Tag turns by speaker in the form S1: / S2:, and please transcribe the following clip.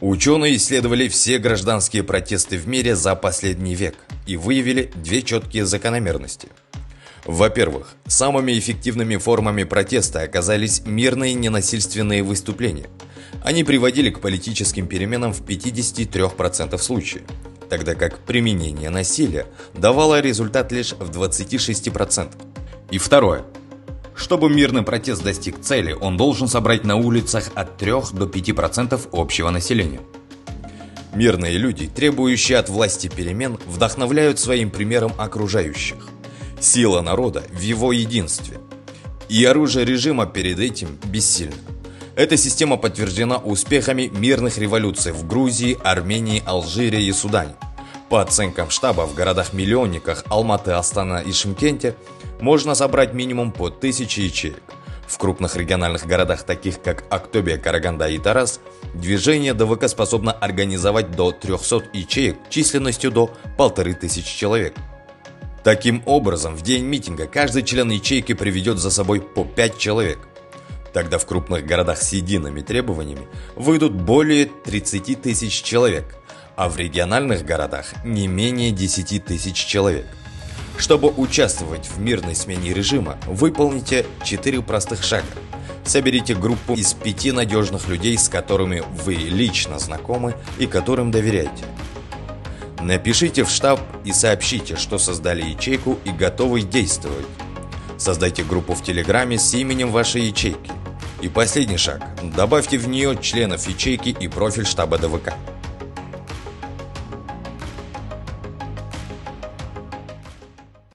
S1: Ученые исследовали все гражданские протесты в мире за последний век и выявили две четкие закономерности. Во-первых, самыми эффективными формами протеста оказались мирные ненасильственные выступления. Они приводили к политическим переменам в 53% случаев, тогда как применение насилия давало результат лишь в 26%. И второе. Чтобы мирный протест достиг цели, он должен собрать на улицах от 3 до 5% общего населения. Мирные люди, требующие от власти перемен, вдохновляют своим примером окружающих. Сила народа в его единстве. И оружие режима перед этим бессильно. Эта система подтверждена успехами мирных революций в Грузии, Армении, Алжире и Судане. По оценкам штаба в городах-миллионниках Алматы, Астана и Шимкенте можно собрать минимум по 1000 ячеек. В крупных региональных городах, таких как Актобе, Караганда и Тарас, движение ДВК способно организовать до 300 ячеек численностью до 1500 человек. Таким образом, в день митинга каждый член ячейки приведет за собой по 5 человек. Тогда в крупных городах с едиными требованиями выйдут более 30 тысяч человек, а в региональных городах не менее 10 тысяч человек. Чтобы участвовать в мирной смене режима, выполните 4 простых шага. Соберите группу из пяти надежных людей, с которыми вы лично знакомы и которым доверяете. Напишите в штаб и сообщите, что создали ячейку и готовы действовать. Создайте группу в Телеграме с именем вашей ячейки. И последний шаг. Добавьте в нее членов ячейки и профиль штаба ДВК.